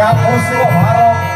Terima kasih.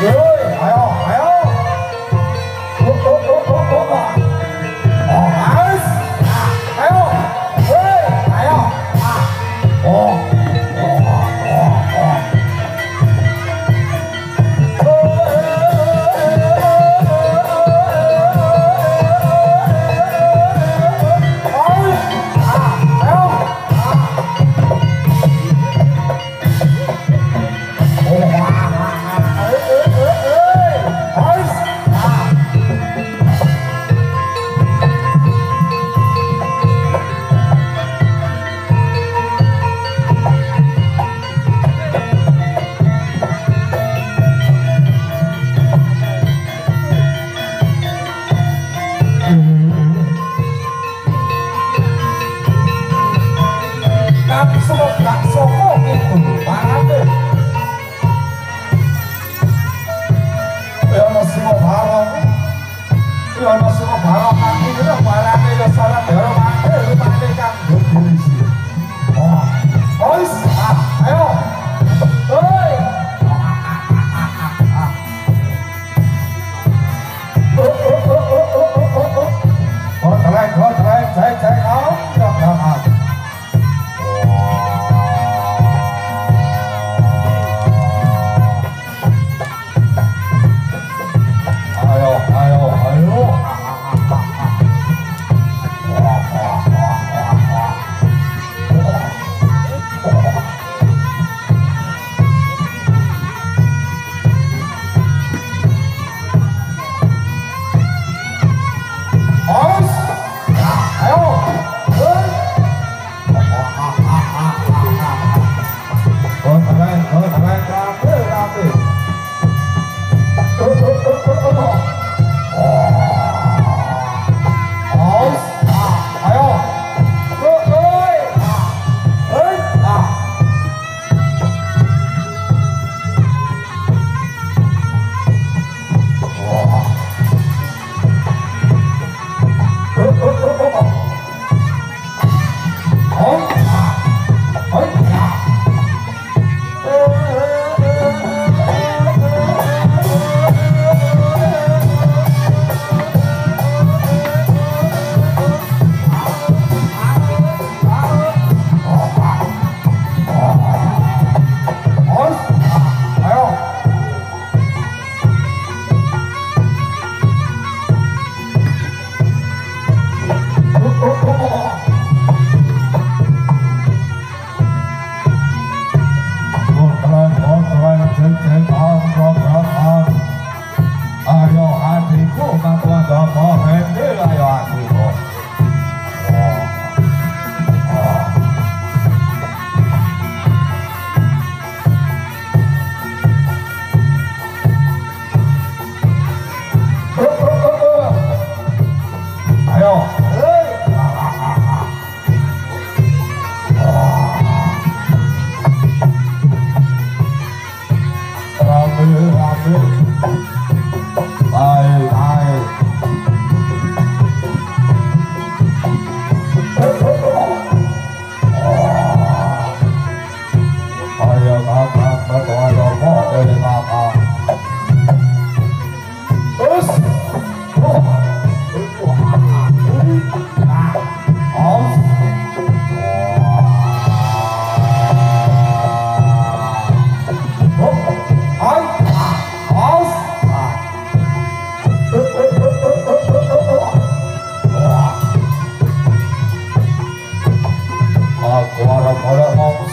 Good.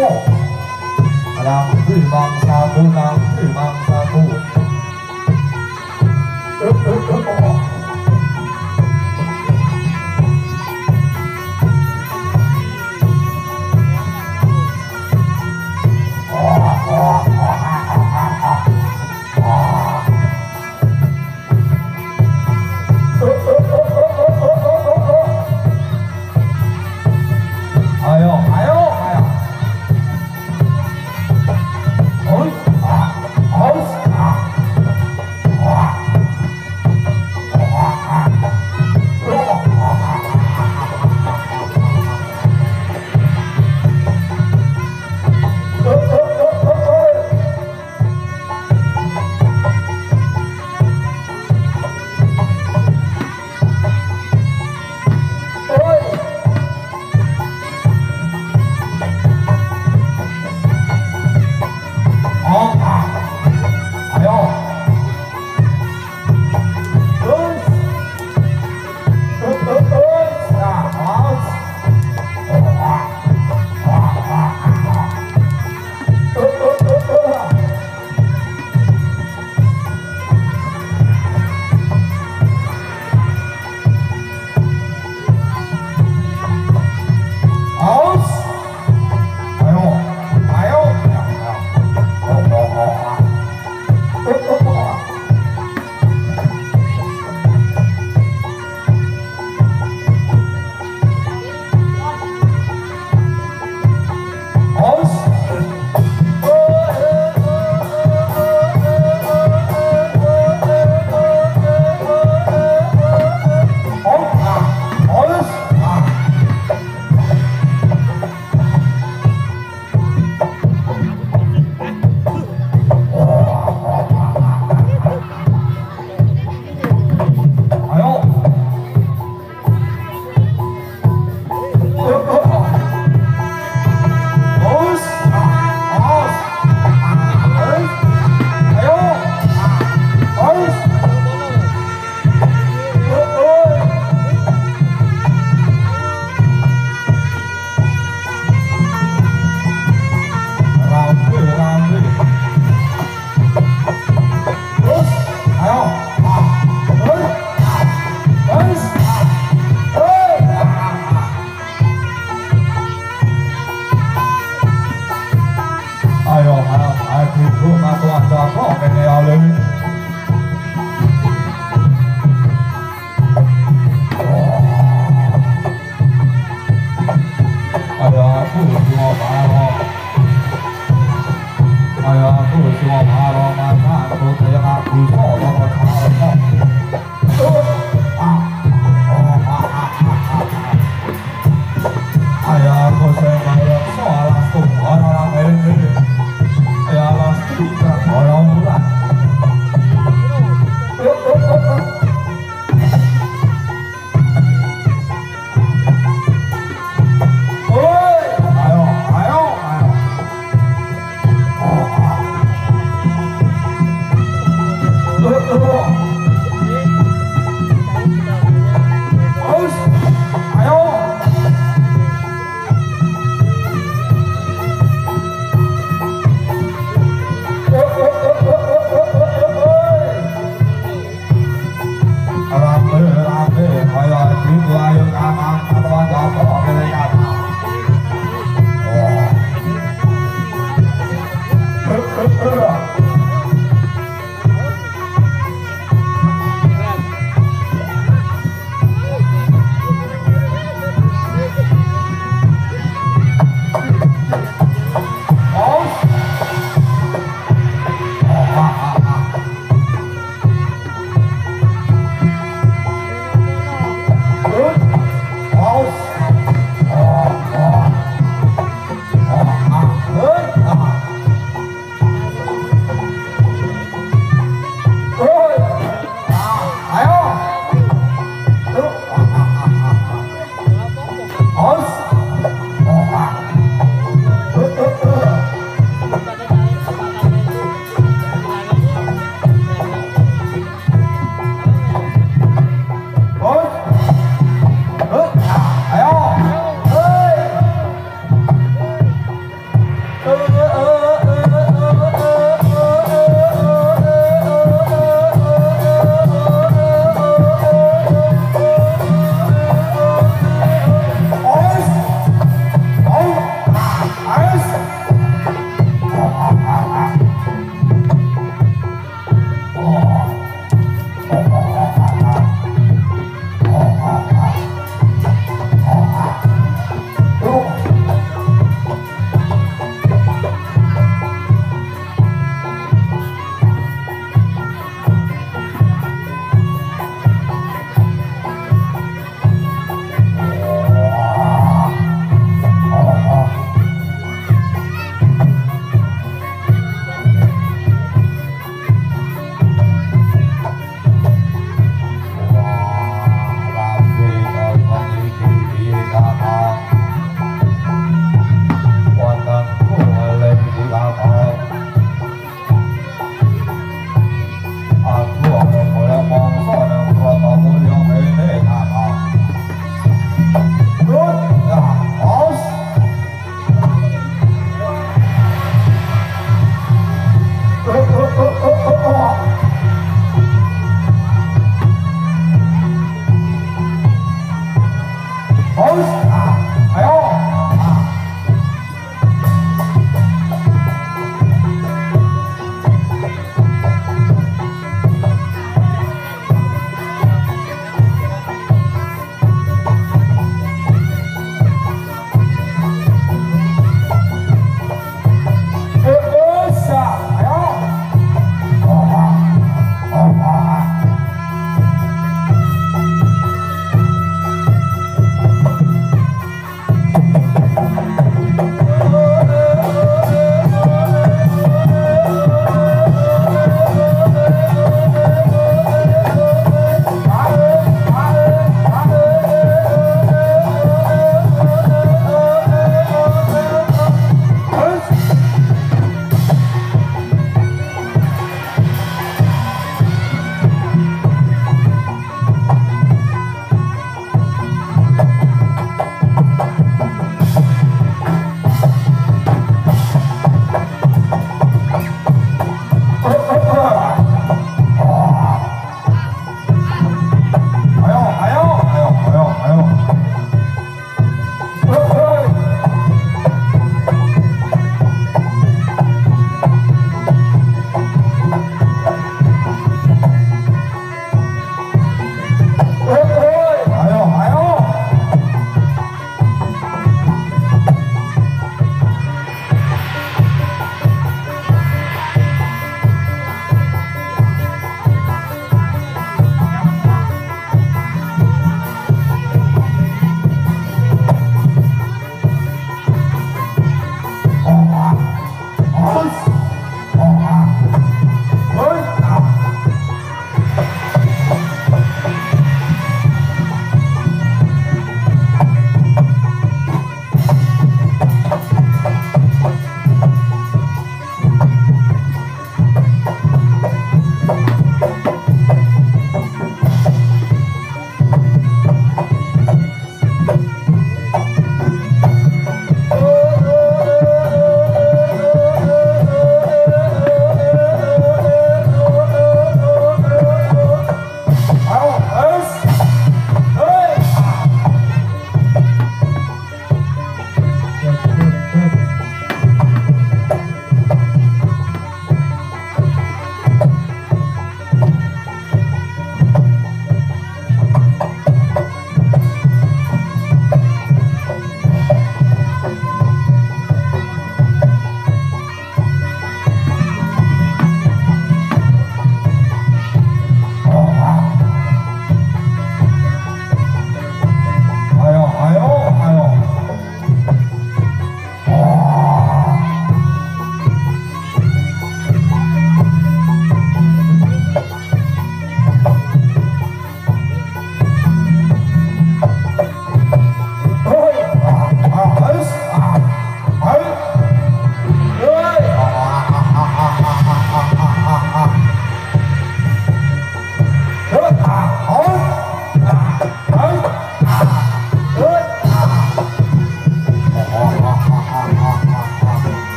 Alam, Hülmang, Samunang, Hülmang, Samunang.